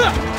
是